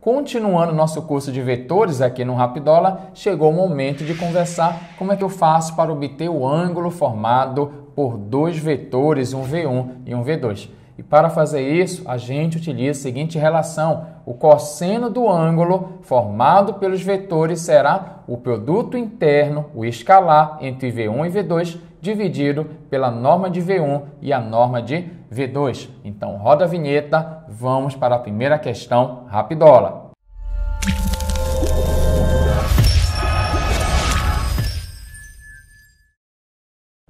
Continuando nosso curso de vetores aqui no Rapidola, chegou o momento de conversar como é que eu faço para obter o ângulo formado por dois vetores, um V1 e um V2. E para fazer isso, a gente utiliza a seguinte relação: o cosseno do ângulo formado pelos vetores será o produto interno, o escalar, entre V1 e V2, dividido pela norma de V1 e a norma de V2. Então, roda a vinheta, vamos para a primeira questão rapidola.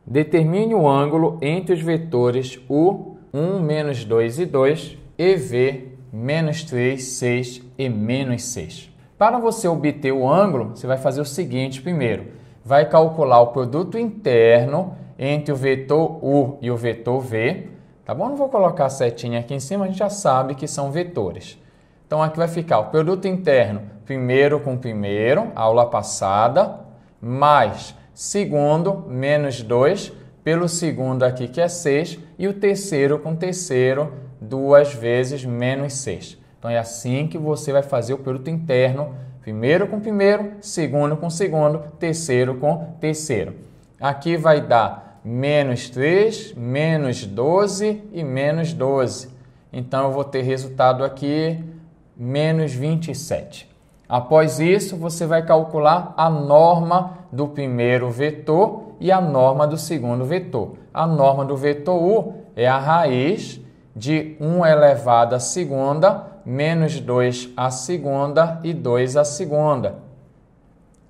Determine o ângulo entre os vetores U, 1, menos 2 e 2, e V, menos 3, 6 e menos 6. Para você obter o ângulo, você vai fazer o seguinte primeiro. Vai calcular o produto interno entre o vetor U e o vetor V, Tá bom? Não vou colocar a setinha aqui em cima, a gente já sabe que são vetores. Então aqui vai ficar o produto interno, primeiro com primeiro, aula passada, mais segundo, menos 2, pelo segundo aqui que é 6, e o terceiro com terceiro, duas vezes menos 6. Então é assim que você vai fazer o produto interno, primeiro com primeiro, segundo com segundo, terceiro com terceiro. Aqui vai dar menos 3, menos 12 e menos 12. Então, eu vou ter resultado aqui menos 27. Após isso, você vai calcular a norma do primeiro vetor e a norma do segundo vetor. A norma do vetor U é a raiz de 1 elevado à segunda menos 2 à segunda e 2 à segunda,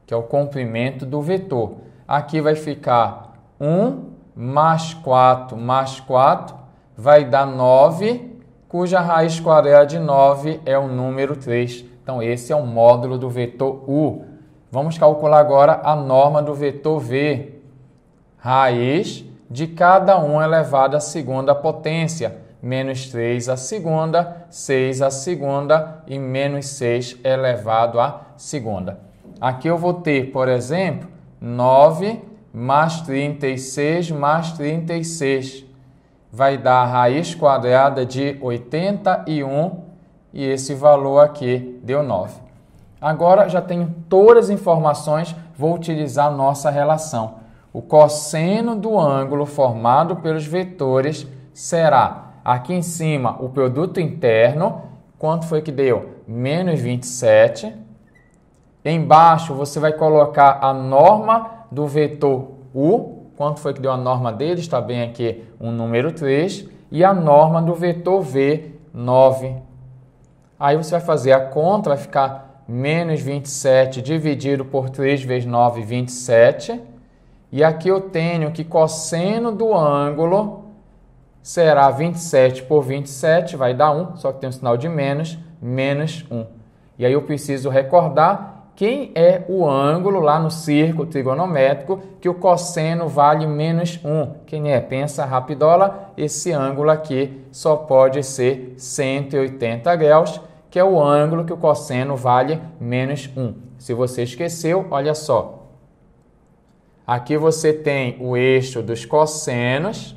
que é o comprimento do vetor. Aqui vai ficar 1 mais 4 mais 4 vai dar 9, cuja raiz quadrada de 9 é o número 3. Então, esse é o módulo do vetor U. Vamos calcular agora a norma do vetor V. Raiz de cada 1 elevado à segunda potência. Menos 3 à segunda, 6 à segunda e menos 6 elevado à segunda. Aqui eu vou ter, por exemplo, 9 mais 36 mais 36 vai dar a raiz quadrada de 81 e esse valor aqui deu 9. Agora já tenho todas as informações, vou utilizar a nossa relação. O cosseno do ângulo formado pelos vetores será aqui em cima o produto interno, quanto foi que deu? Menos 27. Embaixo você vai colocar a norma do vetor U, quanto foi que deu a norma dele? Está bem aqui um número 3. E a norma do vetor V, 9. Aí você vai fazer a conta, vai ficar menos 27 dividido por 3 vezes 9, 27. E aqui eu tenho que cosseno do ângulo será 27 por 27, vai dar 1, só que tem um sinal de menos, menos 1. E aí eu preciso recordar quem é o ângulo lá no círculo trigonométrico que o cosseno vale menos 1. Quem é? Pensa rapidola, esse ângulo aqui só pode ser 180 graus, que é o ângulo que o cosseno vale menos 1. Se você esqueceu, olha só. Aqui você tem o eixo dos cossenos.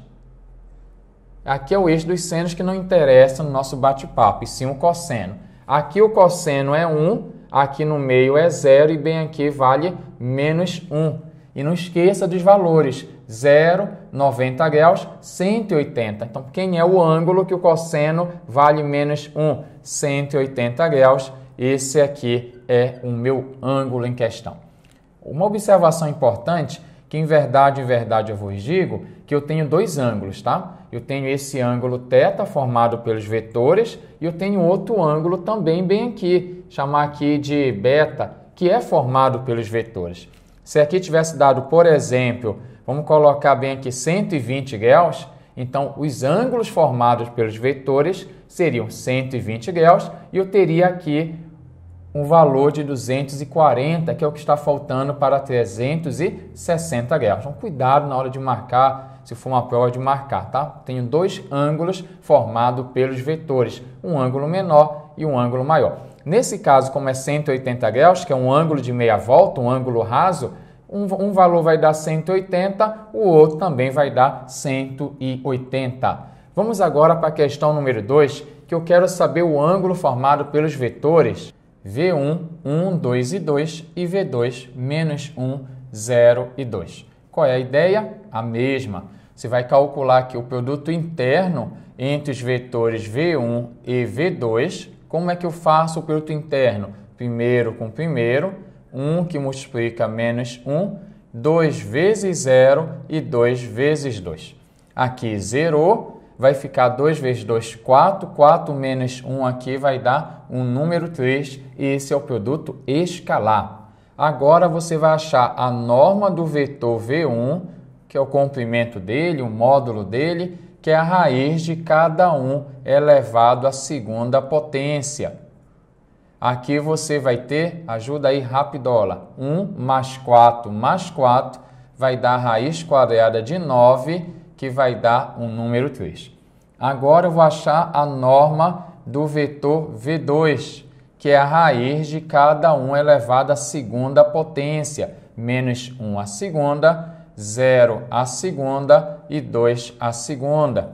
Aqui é o eixo dos senos que não interessa no nosso bate-papo, e sim o cosseno. Aqui o cosseno é 1, aqui no meio é zero e bem aqui vale menos 1. E não esqueça dos valores, 0, 90 graus, 180. Então, quem é o ângulo que o cosseno vale menos 1? 180 graus. Esse aqui é o meu ângulo em questão. Uma observação importante, que em verdade, em verdade eu vos digo, que eu tenho dois ângulos, tá? Eu tenho esse ângulo θ formado pelos vetores e eu tenho outro ângulo também bem aqui, chamar aqui de beta, que é formado pelos vetores. Se aqui tivesse dado, por exemplo, vamos colocar bem aqui 120 graus, então os ângulos formados pelos vetores seriam 120 graus e eu teria aqui um valor de 240, que é o que está faltando para 360 graus. Então, cuidado na hora de marcar, se for uma prova de marcar, tá? Tenho dois ângulos formados pelos vetores, um ângulo menor e um ângulo maior. Nesse caso, como é 180 graus, que é um ângulo de meia volta, um ângulo raso, um, um valor vai dar 180, o outro também vai dar 180. Vamos agora para a questão número 2, que eu quero saber o ângulo formado pelos vetores V1, 1, 2 e 2 e V2, menos 1, 0 e 2. Qual é a ideia? A mesma. Você vai calcular aqui o produto interno entre os vetores V1 e V2. Como é que eu faço o produto interno? Primeiro com primeiro, 1 que multiplica menos 1, 2 vezes 0 e 2 vezes 2. Aqui zerou, vai ficar 2 vezes 2, 4. 4 menos 1 aqui vai dar um número 3 e esse é o produto escalar. Agora você vai achar a norma do vetor V1, que é o comprimento dele, o módulo dele, que é a raiz de cada um elevado à segunda potência. Aqui você vai ter, ajuda aí rapidola, 1 mais 4 mais 4 vai dar a raiz quadrada de 9, que vai dar um número 3. Agora eu vou achar a norma do vetor V2, que é a raiz de cada um elevado à segunda potência, menos 1 à segunda, 0 à segunda e 2 à segunda.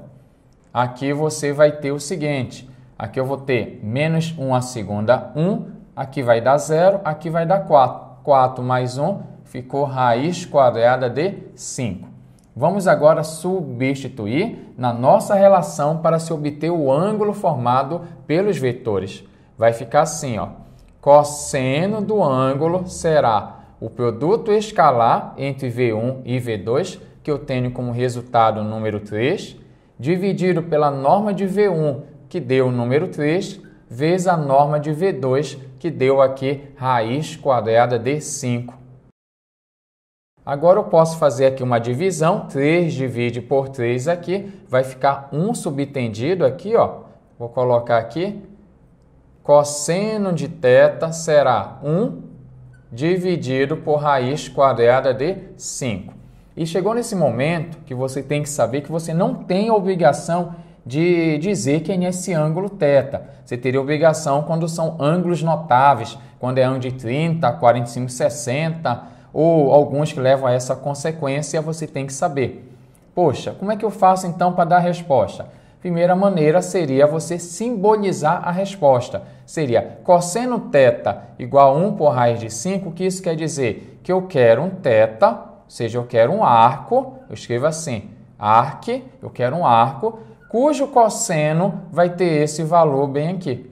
Aqui você vai ter o seguinte, Aqui eu vou ter menos 1 a segunda, 1. Aqui vai dar 0, aqui vai dar 4. 4 mais 1 ficou raiz quadrada de 5. Vamos agora substituir na nossa relação para se obter o ângulo formado pelos vetores. Vai ficar assim, ó. Cosseno do ângulo será o produto escalar entre V1 e V2, que eu tenho como resultado o número 3, dividido pela norma de V1, que deu o número 3, vezes a norma de V2, que deu aqui raiz quadrada de 5. Agora eu posso fazer aqui uma divisão, 3 divide por 3 aqui, vai ficar 1 subtendido aqui, ó. Vou colocar aqui, cosseno de θ será 1 dividido por raiz quadrada de 5. E chegou nesse momento que você tem que saber que você não tem a obrigação de dizer quem é esse ângulo θ. Você teria obrigação quando são ângulos notáveis, quando é ângulo de 30, 45, 60, ou alguns que levam a essa consequência, você tem que saber. Poxa, como é que eu faço então para dar a resposta? Primeira maneira seria você simbolizar a resposta. Seria cosseno θ igual a 1 por raiz de 5, que isso quer dizer? Que eu quero um θ, ou seja, eu quero um arco, eu escrevo assim, arque, eu quero um arco cujo cosseno vai ter esse valor bem aqui.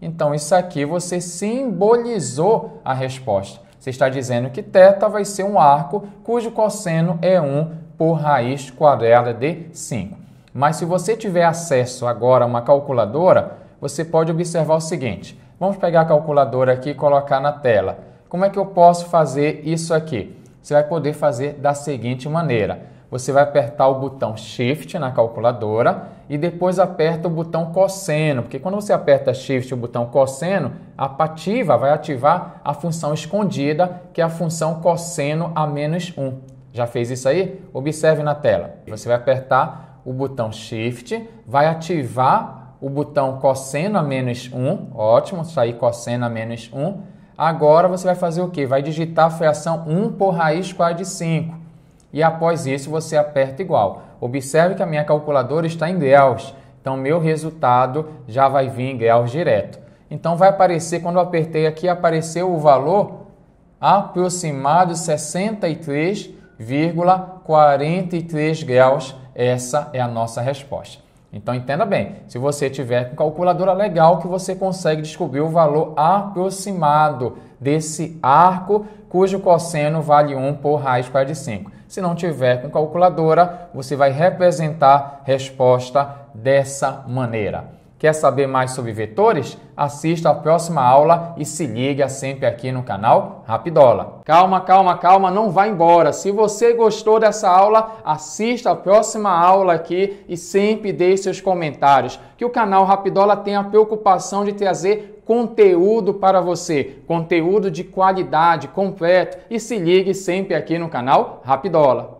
Então, isso aqui você simbolizou a resposta. Você está dizendo que θ vai ser um arco cujo cosseno é 1 por raiz quadrada de 5. Mas se você tiver acesso agora a uma calculadora, você pode observar o seguinte. Vamos pegar a calculadora aqui e colocar na tela. Como é que eu posso fazer isso aqui? Você vai poder fazer da seguinte maneira você vai apertar o botão Shift na calculadora e depois aperta o botão cosseno, porque quando você aperta Shift o botão cosseno, a ativa vai ativar a função escondida, que é a função cosseno a menos 1. Já fez isso aí? Observe na tela. Você vai apertar o botão Shift, vai ativar o botão cosseno a menos 1, ótimo, sair cosseno a menos 1. Agora você vai fazer o quê? Vai digitar a fração 1 por raiz quadrada de 5 e após isso você aperta igual. Observe que a minha calculadora está em graus, então meu resultado já vai vir em graus direto. Então vai aparecer, quando eu apertei aqui, apareceu o valor aproximado 63,43 graus. Essa é a nossa resposta. Então entenda bem, se você tiver com calculadora legal que você consegue descobrir o valor aproximado desse arco cujo cosseno vale 1 por raiz quadrada de 5. Se não tiver com calculadora, você vai representar resposta dessa maneira. Quer saber mais sobre vetores? Assista a próxima aula e se liga sempre aqui no canal Rapidola. Calma, calma, calma, não vá embora. Se você gostou dessa aula, assista a próxima aula aqui e sempre deixe seus comentários. Que o canal Rapidola tem a preocupação de trazer conteúdo para você, conteúdo de qualidade, completo e se ligue sempre aqui no canal Rapidola.